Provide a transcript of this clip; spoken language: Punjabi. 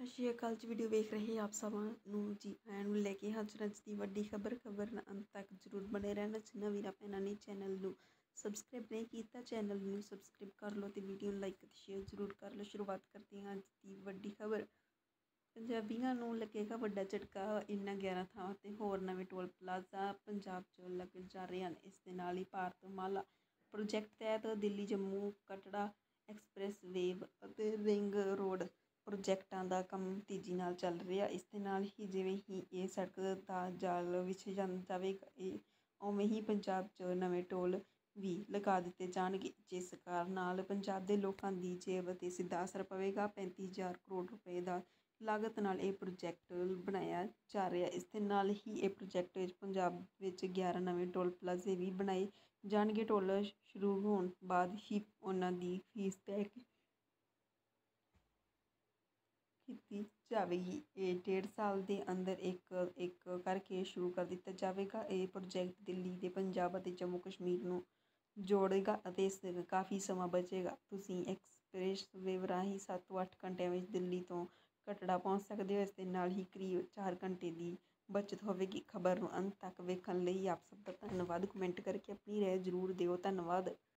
ਸਤਿ ਸ਼੍ਰੀ ਅਕਾਲ ਜੀ ਵੀਡੀਓ ਵੇਖ ਰਹੇ ਆਪ ਸਭਾਂ ਨੂੰ ਜੀ। ਆਇਆਂ ਨੂੰ ਲੈ ਕੇ ਹਾਜ਼ਰ ਅੱਜ ਦੀ ਵੱਡੀ ਖਬਰ ਖਬਰ ਅੰਤ ਤੱਕ ਜ਼ਰੂਰ ਬਣੇ ਰਹਿਣਾ। ਜਿਨ੍ਹਾਂ ਵੀਰਾਂ ਭੈਣਾਂ ਨੇ ਚੈਨਲ ਨੂੰ ਸਬਸਕ੍ਰਾਈਬ ਨਹੀਂ ਕੀਤਾ ਚੈਨਲ ਨੂੰ ਸਬਸਕ੍ਰਾਈਬ ਕਰ ਲਓ ਤੇ ਵੀਡੀਓ ਨੂੰ ਲਾਈਕ ਤੇ ਸ਼ੇਅਰ ਜ਼ਰੂਰ ਕਰ ਲਓ। ਸ਼ੁਰੂਆਤ ਕਰਦੇ ਹਾਂ ਅੱਜ ਦੀ ਵੱਡੀ ਖਬਰ। ਪੰਜਾਬੀਆਂ ਨੂੰ ਲੱਗੇਗਾ ਵੱਡਾ ਝਟਕਾ ਇਨ੍ਹਾਂ 11 ਥਾਵਾਂ ਤੇ ਹੋਰ ਨਵੇਂ ਟੋਲ ਪਲਾਜ਼ਾ ਪੰਜਾਬ 'ਚ ਲੱਗਣ ਜਾ ਰਹੇ ਹਨ। ਇਸ ਦੇ ਨਾਲ ਹੀ ਭਾਰਤ ਮਾਲਾ ਪ੍ਰੋਜੈਕਟ ਤਹਿਤ ਦਿੱਲੀ ਜੰਮੂ ਕਟੜਾ ਐਕਸਪ੍ਰੈਸ ਵੇਵ ਅਤੇ ਰਿੰਗ ਰੋਡ ਪ੍ਰੋਜੈਕਟਾਂ ਦਾ ਕੰਮ ਤੇਜ਼ੀ ਨਾਲ ਚੱਲ ਰਿਹਾ, ਇਸ ਦੇ ਨਾਲ ਹੀ ਜਿਵੇਂ ਹੀ ਇਹ ਸੜਕ ਦਾ ਜਾਲ ਵਿਛ ਜਾਂਦਾ ਜਾਵੇਗਾ, ਇਹ ਉਵੇਂ ਹੀ ਪੰਜਾਬ 'ਚ ਨਵੇਂ ਟੋਲ ਵੀ ਲਗਾ ਦਿੱਤੇ ਜਾਣਗੇ, ਜਿਸ ਕਾਰਨ ਨਾਲ ਪੰਜਾਬ ਦੇ ਲੋਕਾਂ ਦੀ ਜੇਬ 'ਤੇ ਸਿੱਧਾ ਅਸਰ ਪਵੇਗਾ। ਪੈਂਤੀ ਹਜ਼ਾਰ ਕਰੋੜ ਰੁਪਏ ਦਾ ਲਾਗਤ ਨਾਲ ਇਹ ਪ੍ਰੋਜੈਕਟ ਬਣਾਇਆ ਜਾ ਰਿਹਾ, ਇਸ ਦੇ ਨਾਲ ਹੀ ਇਹ ਪ੍ਰੋਜੈਕਟ ਵਿੱਚ ਪੰਜਾਬ ਵਿੱਚ 11 ਨਵੇਂ ਟੋਲ ਪਲਾਜ਼ੇ ਵੀ ਬਣਾਏ ਜਾਣਗੇ। ਟੋਲ ਸ਼ੁਰੂ ਹੋਣ ਬਾਅਦ ਹੀ ਉਹਨਾਂ ਦੀ ਫੀਸ ਤੈਅ ਕੀਤੀ ਜਾਵੇਗੀ ਇਹ ਡੇਢ ਸਾਲ ਦੇ ਅੰਦਰ ਇੱਕ ਇੱਕ ਕਰਕੇ ਸ਼ੁਰੂ ਕਰ ਦਿੱਤਾ ਜਾਵੇਗਾ। ਇਹ ਪ੍ਰੋਜੈਕਟ ਦਿੱਲੀ ਦੇ ਪੰਜਾਬ ਅਤੇ ਜੰਮੂ ਕਸ਼ਮੀਰ ਨੂੰ ਜੋੜੇਗਾ ਅਤੇ ਇਸ ਕਾਫੀ ਸਮਾਂ ਬਚੇਗਾ। ਤੁਸੀਂ ਐਕਸਪ੍ਰੈਸ ਵੇਵ ਰਾਹੀਂ ਸੱਤ ਤੋਂ ਅੱਠ ਘੰਟਿਆਂ ਵਿੱਚ ਦਿੱਲੀ ਤੋਂ ਕਟੜਾ ਪਹੁੰਚ ਸਕਦੇ ਹੋ। ਇਸ ਦੇ ਨਾਲ ਹੀ ਕਰੀਬ ਚਾਰ ਘੰਟੇ ਦੀ ਬਚਤ ਹੋਵੇਗੀ। ਖਬਰ ਨੂੰ ਅੰਤ ਤੱਕ ਵੇਖਣ ਲਈ ਆਪ ਸਭ ਦਾ ਧੰਨਵਾਦ। ਕਮੈਂਟ ਕਰਕੇ ਆਪਣੀ ਰਾਏ ਜ਼ਰੂਰ ਦਿਓ। ਧੰਨਵਾਦ।